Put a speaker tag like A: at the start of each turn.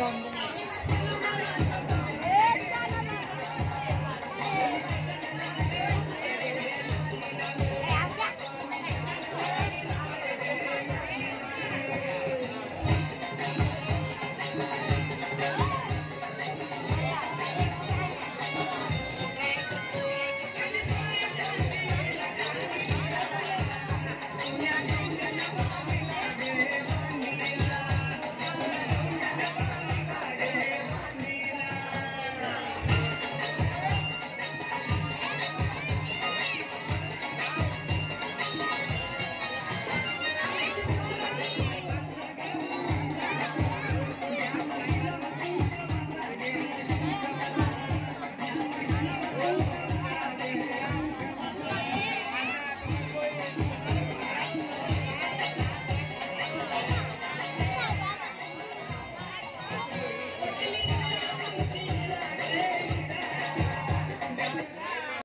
A: 飛んで。